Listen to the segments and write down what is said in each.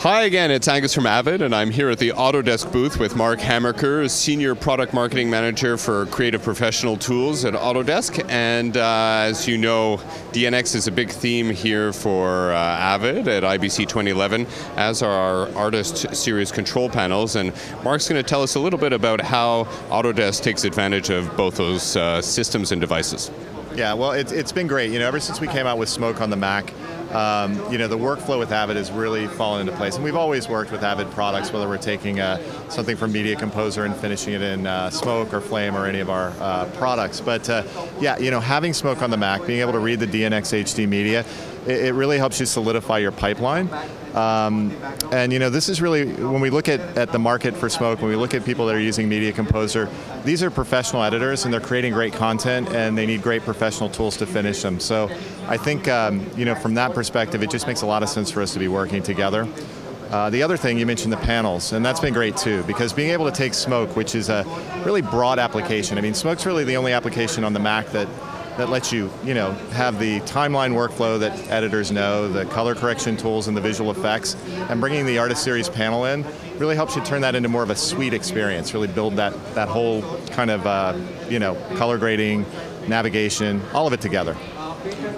Hi again, it's Angus from Avid, and I'm here at the Autodesk booth with Mark Hamaker, Senior Product Marketing Manager for Creative Professional Tools at Autodesk. And uh, as you know, DNX is a big theme here for uh, Avid at IBC 2011, as are our Artist Series control panels. And Mark's going to tell us a little bit about how Autodesk takes advantage of both those uh, systems and devices. Yeah, well, it, it's been great. You know, ever since we came out with Smoke on the Mac, um, you know, the workflow with Avid has really fallen into place. And we've always worked with Avid products, whether we're taking uh, something from Media Composer and finishing it in uh, Smoke or Flame or any of our uh, products. But uh, yeah, you know, having Smoke on the Mac, being able to read the DNxHD media, it, it really helps you solidify your pipeline. Um, and you know, this is really, when we look at, at the market for Smoke, when we look at people that are using Media Composer, these are professional editors and they're creating great content and they need great professional tools to finish them. So I think, um, you know, from that perspective, it just makes a lot of sense for us to be working together. Uh, the other thing, you mentioned the panels, and that's been great too, because being able to take Smoke, which is a really broad application, I mean, Smoke's really the only application on the Mac that that lets you, you know, have the timeline workflow that editors know, the color correction tools and the visual effects, and bringing the Artist Series panel in really helps you turn that into more of a suite experience, really build that, that whole kind of, uh, you know, color grading, navigation, all of it together.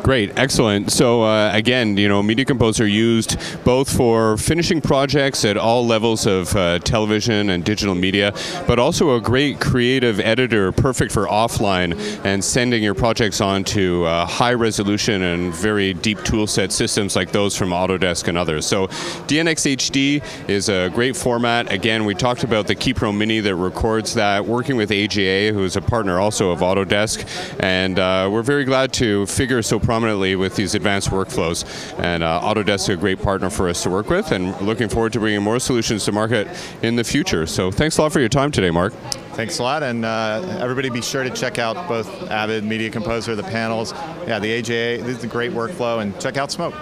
Great, excellent. So uh, again, you know, Media Composer used both for finishing projects at all levels of uh, television and digital media, but also a great creative editor, perfect for offline and sending your projects on to uh, high resolution and very deep toolset systems like those from Autodesk and others. So DNxHD is a great format. Again, we talked about the Ki Pro Mini that records that, working with AJA, who is a partner also of Autodesk, and uh, we're very glad to figure so prominently with these advanced workflows. And uh, Autodesk is a great partner for us to work with, and looking forward to bringing more solutions to market in the future. So thanks a lot for your time today, Mark. Thanks a lot, and uh, everybody be sure to check out both Avid, Media Composer, the panels, yeah, the AJA, this is a great workflow, and check out Smoke.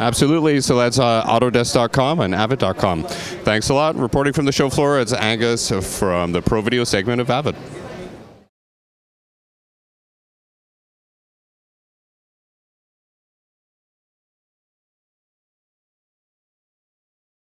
Absolutely, so that's uh, Autodesk.com and Avid.com. Thanks a lot. Reporting from the show floor, it's Angus from the Pro Video segment of Avid.